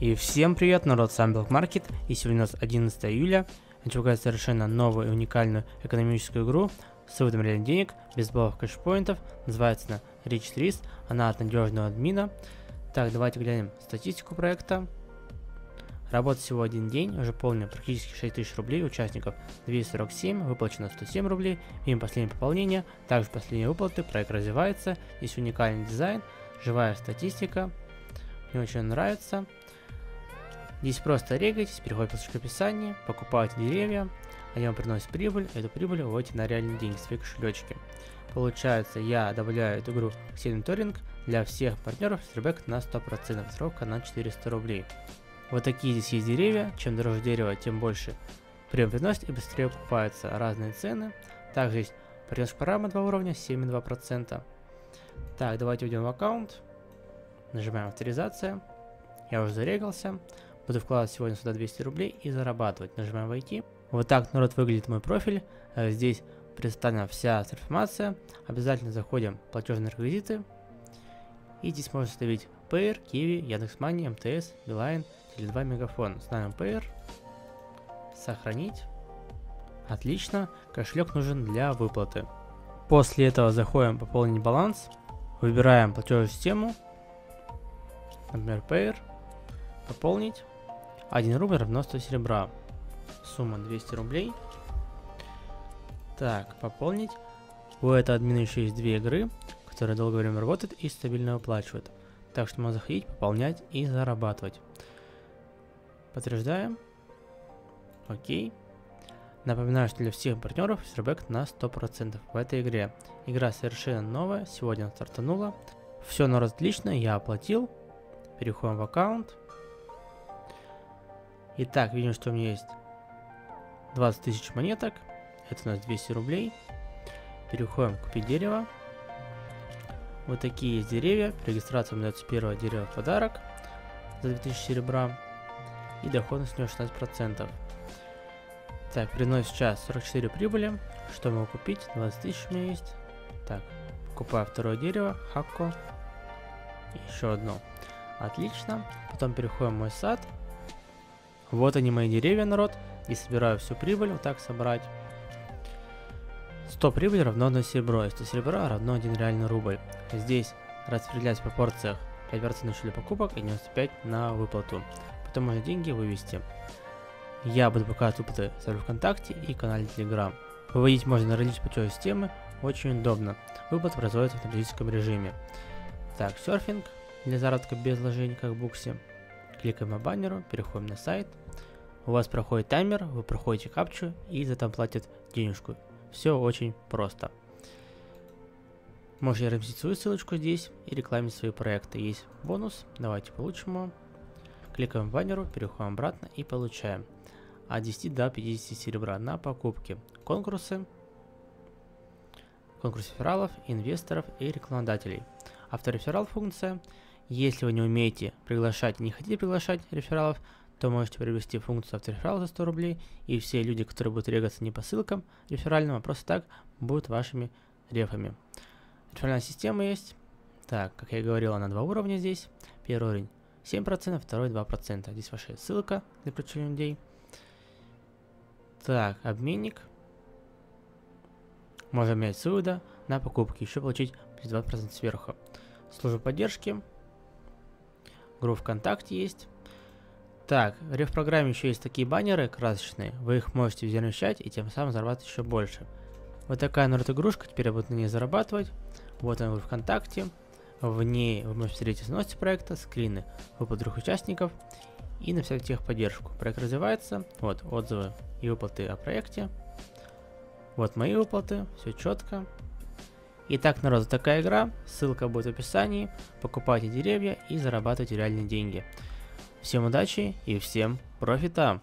И всем привет, народ, с вами Black и сегодня у нас 11 июля. Хочу показать совершенно новую и уникальную экономическую игру с выводом реальных денег, без баллов кэшпоинтов, называется она Rich Trees, она от надежного админа. Так, давайте глянем статистику проекта. Работа всего один день, уже полный практически 6000 рублей, участников 247, выплачено 107 рублей, видим последнее пополнение, также последние выплаты, проект развивается, здесь уникальный дизайн, живая статистика, мне очень нравится. Здесь просто регайтесь, переходите по ссылке в описании, покупайте деревья, они вам приносят прибыль, эту прибыль выводите на реальные деньги, свои кошелечки. Получается, я добавляю эту игру в сильный для всех партнеров с ребек на 100%, срока на 400 рублей. Вот такие здесь есть деревья, чем дороже дерево, тем больше прием приносит и быстрее покупаются разные цены. Также есть принос парама 2 уровня, 7,2%. Так, давайте уйдем в аккаунт, нажимаем авторизация, я уже зарегался. Буду вкладывать сегодня сюда 200 рублей и зарабатывать. Нажимаем «Войти». Вот так, народ, выглядит мой профиль. Э, здесь представлена вся информация. Обязательно заходим в платежные реквизиты. И здесь можно ставить Payer, Kiwi, Яндекс.Мани, МТС, Билайн, Теле2, Мегафон. Ставим Payer. Сохранить. Отлично. Кошелек нужен для выплаты. После этого заходим пополнить баланс. Выбираем платежную систему. Например, Payer. Пополнить. 1 рубль равно 100 серебра. Сумма 200 рублей. Так, пополнить. У этого админа еще есть две игры, которые долгое время работают и стабильно выплачивают. Так что можно заходить, пополнять и зарабатывать. Подтверждаем. Окей. Напоминаю, что для всех партнеров сербэк на 100% в этой игре. Игра совершенно новая, сегодня стартанула. Все на отлично, я оплатил. Переходим в аккаунт. Итак, видим, что у меня есть 20 тысяч монеток. Это у нас 200 рублей. Переходим купить дерево. Вот такие есть деревья. При регистрации мне дается первое дерево в подарок за 2000 серебра. И доходность у него 16%. Так, приносит сейчас 44 прибыли. Что могу купить? 20 тысяч у меня есть. Так, покупаю второе дерево, хакко. Еще одно. Отлично. Потом переходим в мой сад. Вот они мои деревья, народ. И собираю всю прибыль, вот так собрать. 100 прибыли равно 1 серебро, и 100 серебра равно 1 реальный рубль. Здесь распределять в пропорциях 5% на счет покупок и 95 на выплату. Потом можно деньги вывести. Я буду показывать выплаты в ВКонтакте и канале Telegram. Выводить можно на различные платежные системы, очень удобно. Выплаты производятся в автоматическом режиме. Так, серфинг для заработка без вложений, как в буксе. Кликаем по баннеру, переходим на сайт. У вас проходит таймер, вы проходите капчу и за это платят денежку. Все очень просто. Можете разместить свою ссылочку здесь и рекламить свои проекты. Есть бонус, давайте получим его. Кликаем в баннеру, переходим обратно и получаем от 10 до 50 серебра на покупки. Конкурсы, конкурс рефералов, инвесторов и рекламодателей. Автореферал функция если вы не умеете приглашать и не хотите приглашать рефералов, то можете приобрести функцию автореферал за 100 рублей, и все люди, которые будут регаться не по ссылкам реферальным, а просто так, будут вашими рефами. Реферальная система есть. Так, как я и говорил, она два уровня здесь. Первый уровень 7%, второй 2%. Здесь ваша ссылка для привлечения людей. Так, обменник. Можно менять сюда на покупки, еще получить плюс 2% сверху. Служба поддержки группа ВКонтакте есть. Так, в реф-программе еще есть такие баннеры красочные, вы их можете размещать и тем самым зарабатывать еще больше. Вот такая народ игрушка, теперь я буду на ней зарабатывать. Вот она в ВКонтакте. В ней вы можете встретить сносить проекта, скрины выплат других участников и написать техподдержку. Проект развивается, вот отзывы и выплаты о проекте. Вот мои выплаты, все четко. Итак, народ, такая игра, ссылка будет в описании, покупайте деревья и зарабатывайте реальные деньги. Всем удачи и всем профита!